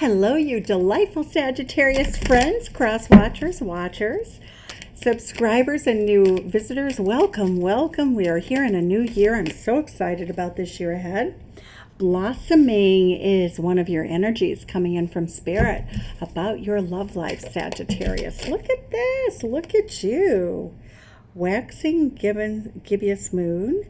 Hello, you delightful Sagittarius friends, cross watchers, watchers, subscribers, and new visitors. Welcome, welcome. We are here in a new year. I'm so excited about this year ahead. Blossoming is one of your energies coming in from spirit about your love life, Sagittarius. Look at this. Look at you. Waxing gibbous moon.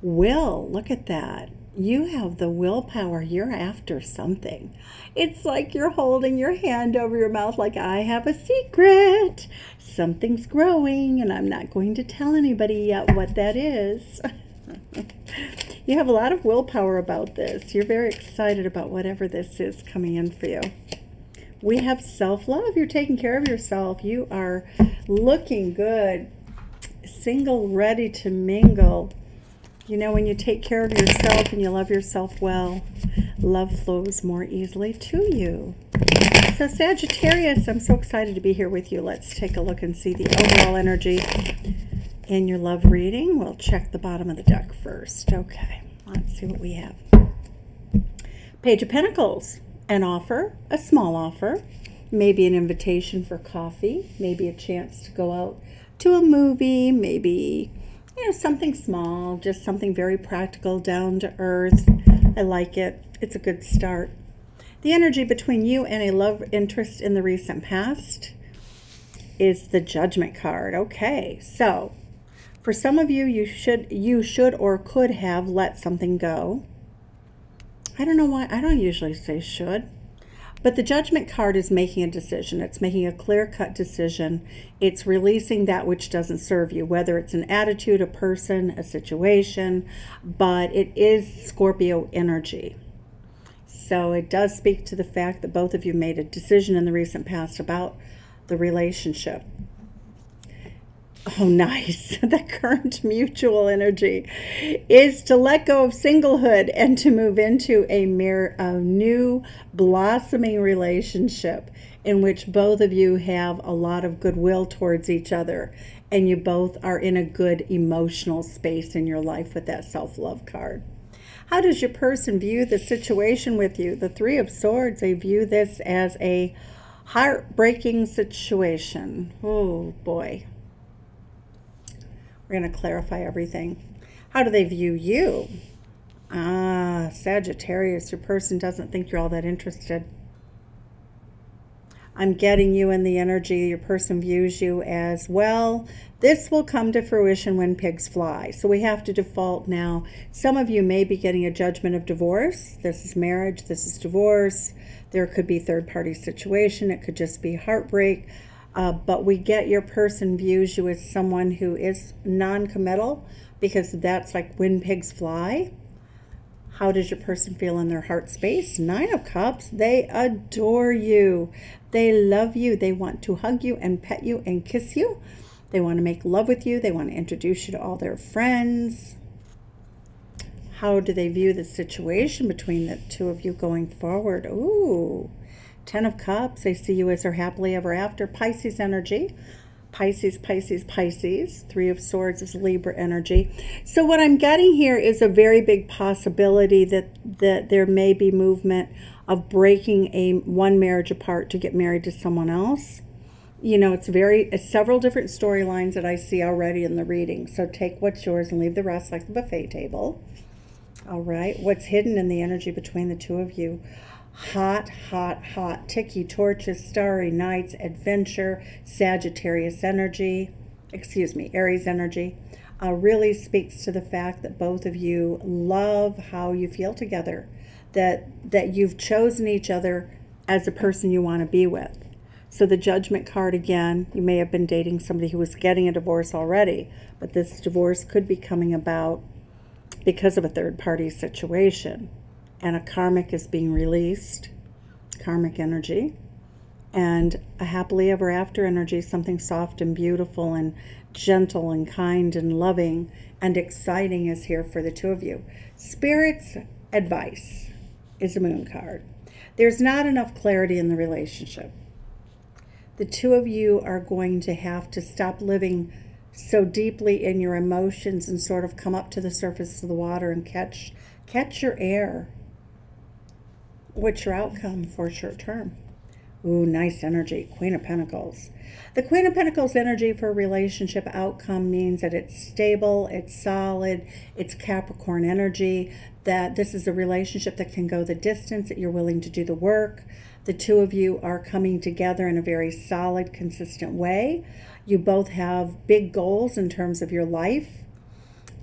Will, look at that you have the willpower. You're after something. It's like you're holding your hand over your mouth, like, I have a secret. Something's growing, and I'm not going to tell anybody yet what that is. you have a lot of willpower about this. You're very excited about whatever this is coming in for you. We have self love. You're taking care of yourself. You are looking good, single, ready to mingle you know, when you take care of yourself and you love yourself well, love flows more easily to you. So Sagittarius, I'm so excited to be here with you. Let's take a look and see the overall energy in your love reading. We'll check the bottom of the deck first. Okay, let's see what we have. Page of Pentacles, an offer, a small offer, maybe an invitation for coffee, maybe a chance to go out to a movie, maybe you know, something small, just something very practical, down to earth. I like it. It's a good start. The energy between you and a love interest in the recent past is the judgment card. Okay, so for some of you, you should you should or could have let something go. I don't know why I don't usually say should. But the judgment card is making a decision. It's making a clear cut decision. It's releasing that which doesn't serve you, whether it's an attitude, a person, a situation, but it is Scorpio energy. So it does speak to the fact that both of you made a decision in the recent past about the relationship. Oh, nice. the current mutual energy is to let go of singlehood and to move into a, mere, a new blossoming relationship in which both of you have a lot of goodwill towards each other and you both are in a good emotional space in your life with that self love card. How does your person view the situation with you? The Three of Swords, they view this as a heartbreaking situation. Oh boy. We're going to clarify everything. How do they view you? Ah, Sagittarius, your person doesn't think you're all that interested. I'm getting you in the energy. Your person views you as well. This will come to fruition when pigs fly. So we have to default now. Some of you may be getting a judgment of divorce. This is marriage. This is divorce. There could be third party situation. It could just be heartbreak. Uh, but we get your person views you as someone who is non-committal because that's like when pigs fly. How does your person feel in their heart space? Nine of Cups, they adore you. They love you. They want to hug you and pet you and kiss you. They want to make love with you. They want to introduce you to all their friends. How do they view the situation between the two of you going forward? Ooh, Ten of Cups, they see you as their happily ever after. Pisces energy. Pisces, Pisces, Pisces. Three of Swords is Libra energy. So what I'm getting here is a very big possibility that, that there may be movement of breaking a one marriage apart to get married to someone else. You know, it's very it's several different storylines that I see already in the reading. So take what's yours and leave the rest like the buffet table. All right. What's hidden in the energy between the two of you? Hot, hot, hot, tiki torches, starry nights, adventure, Sagittarius energy, excuse me, Aries energy, uh, really speaks to the fact that both of you love how you feel together, that that you've chosen each other as the person you want to be with. So the judgment card again, you may have been dating somebody who was getting a divorce already, but this divorce could be coming about because of a third party situation and a karmic is being released, karmic energy, and a happily ever after energy, something soft and beautiful and gentle and kind and loving and exciting is here for the two of you. Spirit's advice is a moon card. There's not enough clarity in the relationship. The two of you are going to have to stop living so deeply in your emotions and sort of come up to the surface of the water and catch catch your air What's your outcome for short term? Ooh, nice energy. Queen of Pentacles. The Queen of Pentacles energy for relationship outcome means that it's stable, it's solid, it's Capricorn energy, that this is a relationship that can go the distance, that you're willing to do the work. The two of you are coming together in a very solid, consistent way. You both have big goals in terms of your life.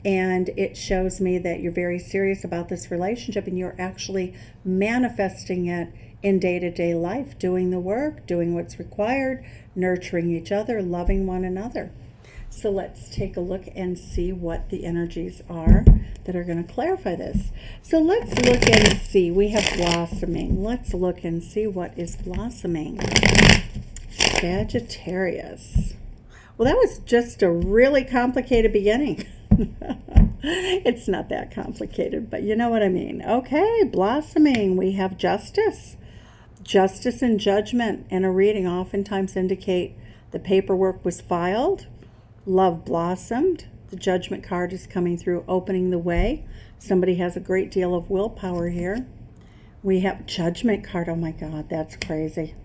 And it shows me that you're very serious about this relationship and you're actually manifesting it in day to day life, doing the work, doing what's required, nurturing each other, loving one another. So let's take a look and see what the energies are that are going to clarify this. So let's look and see. We have blossoming. Let's look and see what is blossoming. Sagittarius. Well, that was just a really complicated beginning. it's not that complicated, but you know what I mean. Okay, blossoming. We have justice. Justice and judgment in a reading oftentimes indicate the paperwork was filed, love blossomed, the judgment card is coming through, opening the way. Somebody has a great deal of willpower here. We have judgment card. Oh my God, that's crazy.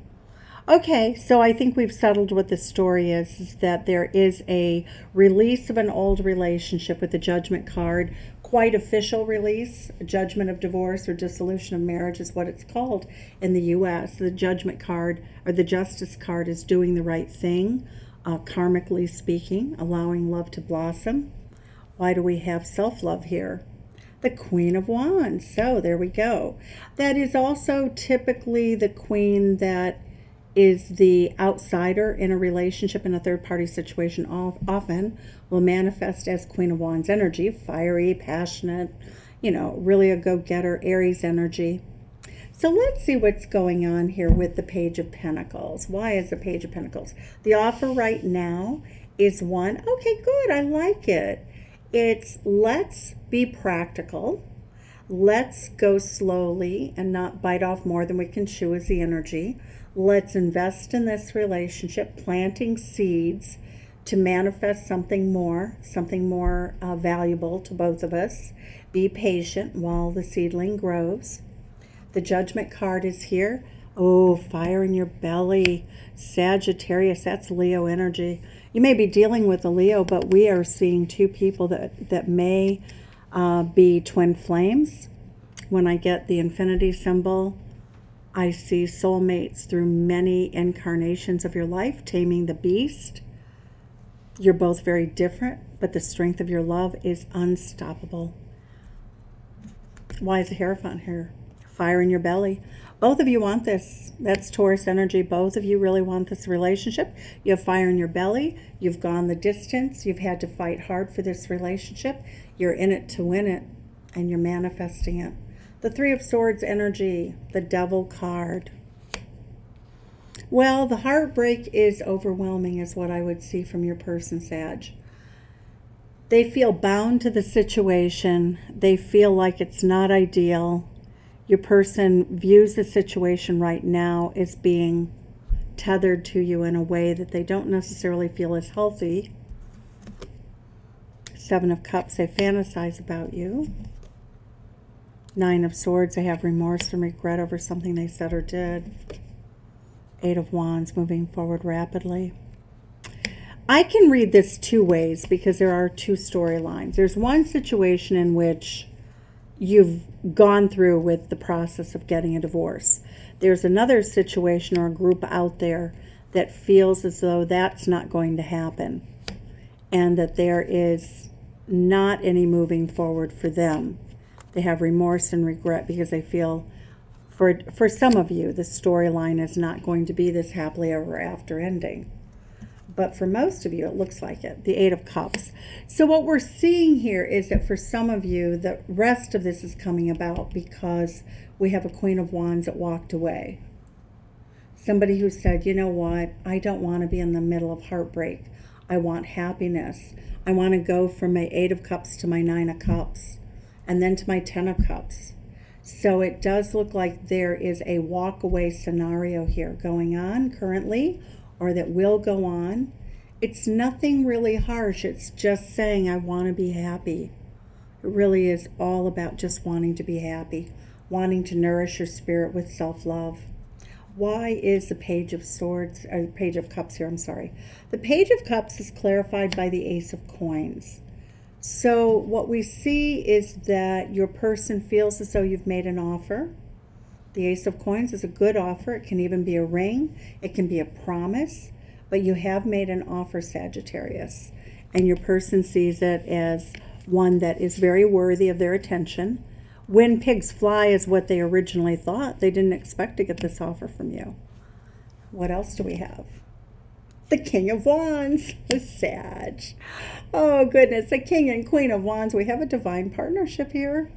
Okay, so I think we've settled what the story is, is that there is a release of an old relationship with the judgment card quite official release. A judgment of divorce or dissolution of marriage is what it's called in the U.S. The judgment card or the justice card is doing the right thing, uh, karmically speaking, allowing love to blossom. Why do we have self love here? The Queen of Wands. So there we go. That is also typically the queen that is the outsider in a relationship in a third party situation often will manifest as Queen of Wands energy, fiery, passionate, you know, really a go getter, Aries energy. So let's see what's going on here with the Page of Pentacles. Why is the Page of Pentacles? The offer right now is one, okay, good, I like it. It's let's be practical. Let's go slowly and not bite off more than we can chew as the energy. Let's invest in this relationship, planting seeds to manifest something more, something more uh, valuable to both of us. Be patient while the seedling grows. The judgment card is here. Oh, fire in your belly. Sagittarius, that's Leo energy. You may be dealing with a Leo, but we are seeing two people that, that may uh, be twin flames. When I get the infinity symbol, I see soulmates through many incarnations of your life, taming the beast. You're both very different, but the strength of your love is unstoppable. Why is the Hierophant here? Fire in your belly. Both of you want this. That's Taurus energy. Both of you really want this relationship. You have fire in your belly. You've gone the distance. You've had to fight hard for this relationship. You're in it to win it, and you're manifesting it. The Three of Swords energy, the Devil card. Well, the heartbreak is overwhelming, is what I would see from your person, Sag. They feel bound to the situation. They feel like it's not ideal. Your person views the situation right now as being tethered to you in a way that they don't necessarily feel is healthy. Seven of Cups, they fantasize about you. Nine of Swords, they have remorse and regret over something they said or did. Eight of Wands, moving forward rapidly. I can read this two ways because there are two storylines. There's one situation in which you've gone through with the process of getting a divorce. There's another situation or a group out there that feels as though that's not going to happen and that there is not any moving forward for them. They have remorse and regret because they feel, for, for some of you, the storyline is not going to be this happily ever after ending. But for most of you, it looks like it, the Eight of Cups. So what we're seeing here is that for some of you, the rest of this is coming about because we have a Queen of Wands that walked away. Somebody who said, you know what, I don't want to be in the middle of heartbreak. I want happiness. I want to go from my Eight of Cups to my Nine of Cups and then to my Ten of Cups. So it does look like there is a walk away scenario here going on currently or that will go on. It's nothing really harsh. It's just saying, I want to be happy. It really is all about just wanting to be happy, wanting to nourish your spirit with self love. Why is the Page of Swords, or Page of Cups here? I'm sorry. The Page of Cups is clarified by the Ace of Coins. So, what we see is that your person feels as though you've made an offer. The Ace of Coins is a good offer. It can even be a ring, it can be a promise, but you have made an offer, Sagittarius. And your person sees it as one that is very worthy of their attention. When pigs fly is what they originally thought. They didn't expect to get this offer from you. What else do we have? The King of Wands, Sag. Oh, goodness, the King and Queen of Wands. We have a divine partnership here.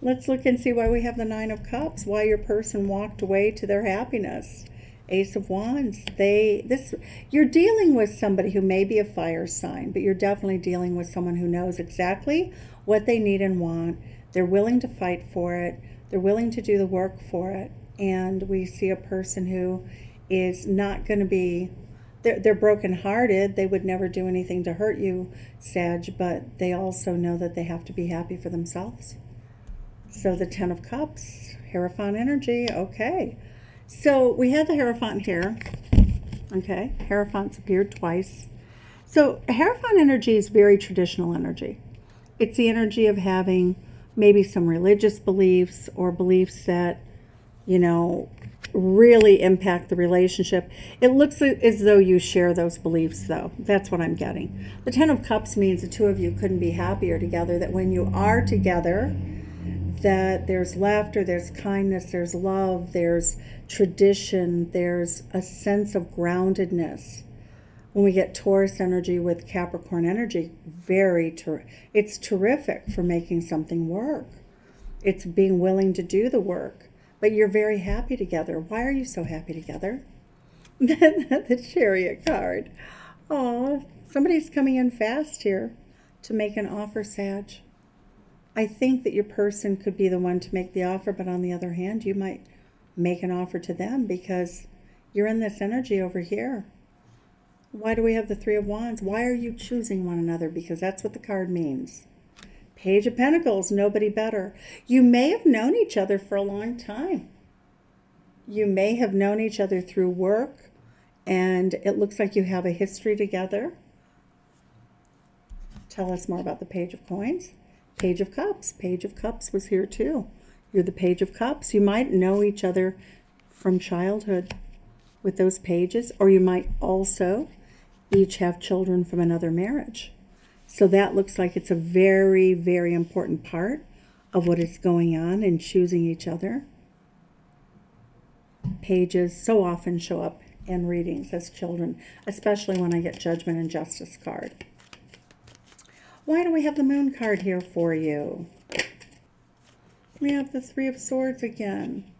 Let's look and see why we have the Nine of Cups, why your person walked away to their happiness. Ace of Wands. They this you're dealing with somebody who may be a fire sign, but you're definitely dealing with someone who knows exactly what they need and want. They're willing to fight for it. They're willing to do the work for it. And we see a person who is not going to be they're, they're brokenhearted. They would never do anything to hurt you, Sag, but they also know that they have to be happy for themselves. So the Ten of Cups, Hierophant energy, okay. So we had the Hierophant here, okay. Hierophant's appeared twice. So Hierophant energy is very traditional energy. It's the energy of having maybe some religious beliefs or beliefs that, you know, really impact the relationship. It looks as though you share those beliefs, though. That's what I'm getting. The Ten of Cups means the two of you couldn't be happier together, that when you are together, that there's laughter, there's kindness, there's love, there's tradition, there's a sense of groundedness. When we get Taurus energy with Capricorn energy, very ter- it's terrific for making something work. It's being willing to do the work but you're very happy together. Why are you so happy together? the chariot card. Oh, somebody's coming in fast here to make an offer, Sag. I think that your person could be the one to make the offer, but on the other hand, you might make an offer to them because you're in this energy over here. Why do we have the Three of Wands? Why are you choosing one another? Because that's what the card means. Page of Pentacles, nobody better. You may have known each other for a long time. You may have known each other through work, and it looks like you have a history together. Tell us more about the Page of Coins. Page of Cups. Page of Cups was here too. You're the Page of Cups. You might know each other from childhood with those pages, or you might also each have children from another marriage. So that looks like it's a very, very important part of what is going on in choosing each other. Pages so often show up in readings as children, especially when I get Judgment and Justice card. Why do we have the Moon card here for you? We have the Three of Swords again.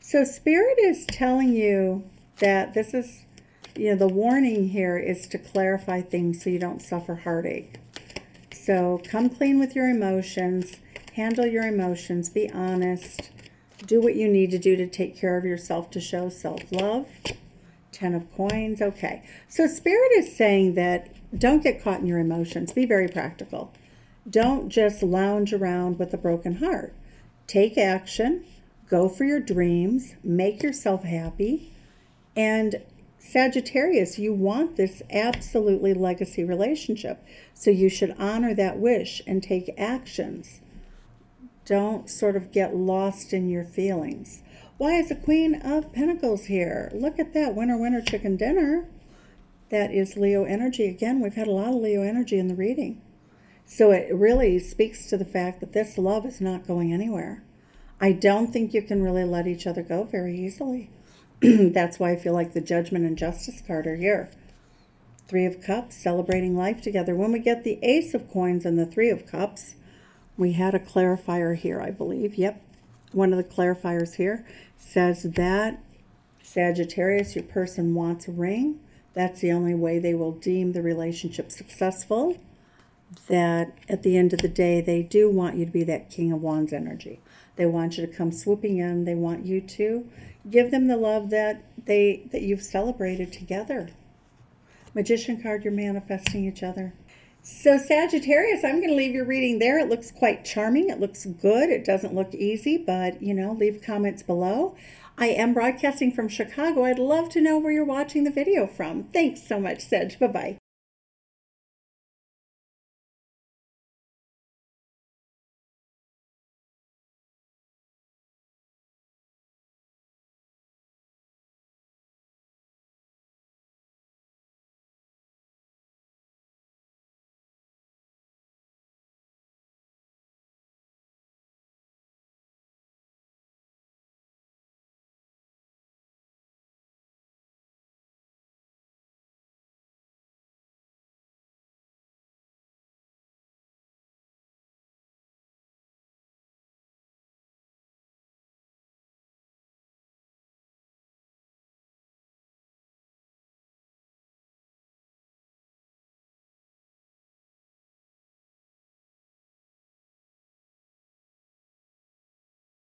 So Spirit is telling you that this is you know, the warning here is to clarify things so you don't suffer heartache. So come clean with your emotions, handle your emotions, be honest, do what you need to do to take care of yourself to show self-love. Ten of coins, okay. So Spirit is saying that don't get caught in your emotions. Be very practical. Don't just lounge around with a broken heart. Take action, go for your dreams, make yourself happy, and Sagittarius, you want this absolutely legacy relationship. So you should honor that wish and take actions. Don't sort of get lost in your feelings. Why is the Queen of Pentacles here? Look at that. Winner, winner, chicken dinner. That is Leo energy. Again, we've had a lot of Leo energy in the reading. So it really speaks to the fact that this love is not going anywhere. I don't think you can really let each other go very easily. That's why I feel like the Judgment and Justice card are here. Three of Cups, celebrating life together. When we get the Ace of Coins and the Three of Cups, we had a clarifier here, I believe. Yep, one of the clarifiers here says that Sagittarius, your person wants a ring. That's the only way they will deem the relationship successful. That at the end of the day, they do want you to be that King of Wands energy. They want you to come swooping in. They want you to give them the love that they that you've celebrated together. Magician card, you're manifesting each other. So Sagittarius, I'm going to leave your reading there. It looks quite charming. It looks good. It doesn't look easy, but you know, leave comments below. I am broadcasting from Chicago. I'd love to know where you're watching the video from. Thanks so much, Sag. Bye-bye.